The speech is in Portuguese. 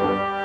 Música